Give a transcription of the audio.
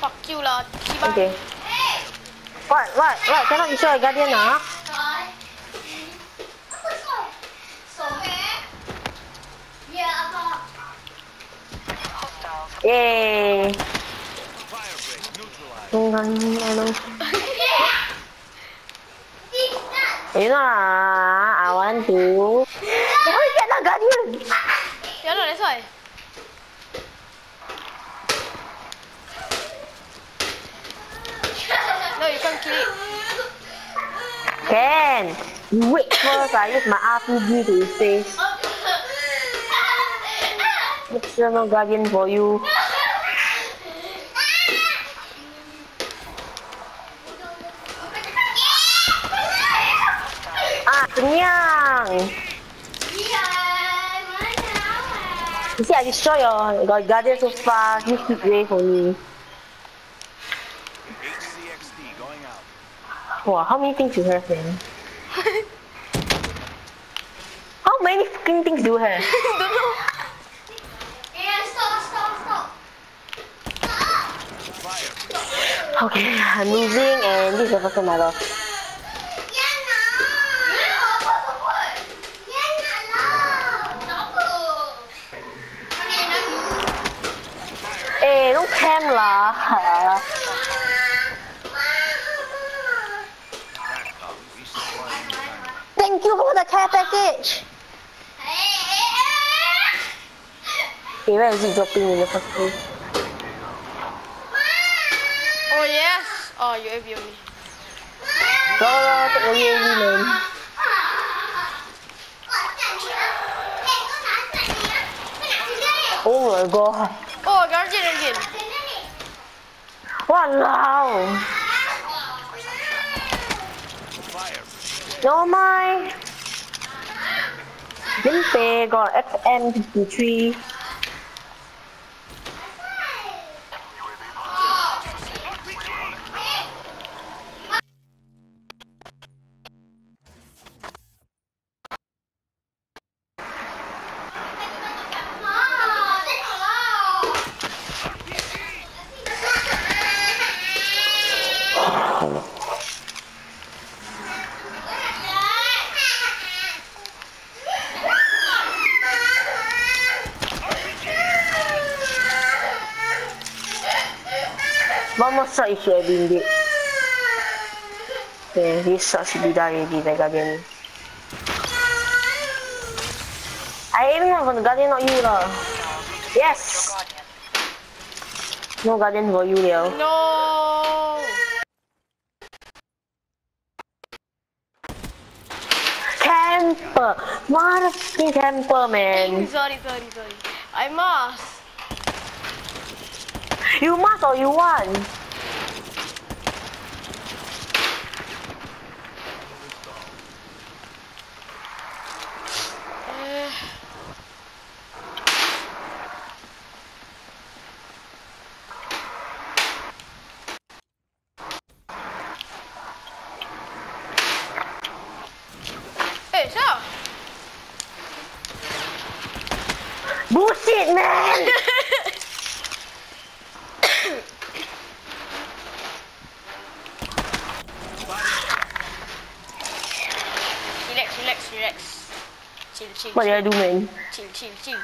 Fuck you lah, Ciban. Okay. What? What? What? Cannot you show a guardian ah? Yay! Fire break neutralized. Tunggang ano? You know I want to. Can. You wait first. I use my RPG to his face. No guardian for you. Ah, kenyang. You see, I destroy your, guardian so far. You keep away for me. Wow, how many things you have, man? how many fucking things do you have? Don't know. Fire. Okay, I'm losing and this is the first time I lost. Eh, don't cam lah. Thank you for the care package. Okay, where is it dropping in the first place? Oh, yes. Oh, you have only. Go, go, take the UAV, man. Oh my god. Oh, Guardian again. Walao. No my. Limpe got XM53. One more shot if you have been dead. Okay, this shot should be done already, the guardian. I aim for the guardian, not you lah. Yes! No guardian for you, oh. Leo. No. Camper! Motherfucking camper, oh, man. Sorry, sorry, sorry. I must. You must or you want? Bullshit, man! Chill, chill, What did I do, man? chill, chill, chill.